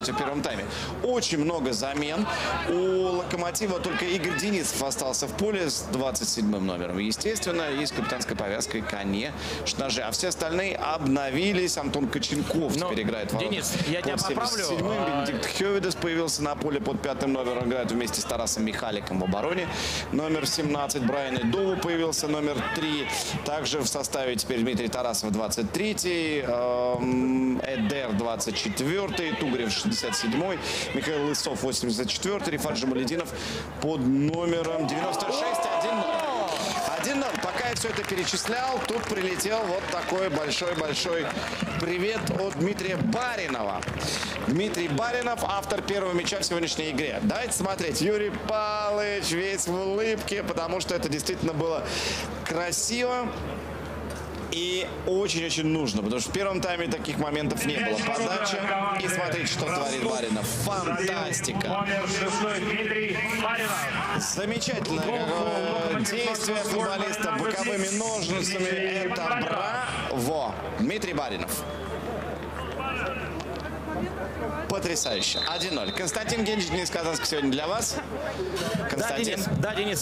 в первом тайме. Очень много замен. У «Локомотива» только Игорь Денисов остался в поле с 27 номером. Естественно, есть капитанская повязка и конечно же. А все остальные обновились. Антон Коченков Но, теперь играет в Денис, я тебя поправлю. 77 Бенедикт Хёвидес появился на поле под пятым номером. Играет вместе с Тарасом Михаликом в обороне. Номер 17 Брайан Идову появился. Номер 3. Также в составе теперь Дмитрий Тарасов 23 эм, Эдер 24 Тугарев 67 Михаил Лысов 84 Рифат Джамалединов под номером 96 1 1 Пока я все это перечислял, тут прилетел вот такой большой-большой привет от Дмитрия Баринова. Дмитрий Баринов, автор первого мяча в сегодняшней игре. Давайте смотреть. Юрий Палыч весь в улыбке, потому что это действительно было красиво. И очень-очень нужно, потому что в первом тайме таких моментов не было. Подача. И смотрите, что творит Баринов. Фантастика. Замечательное э, действие футболиста боковыми ножницами. Это браво. Дмитрий Баринов. Потрясающе. 1-0. Константин Генич, Денис Казанский сегодня для вас. Да, Константин. Денис, да, Денис.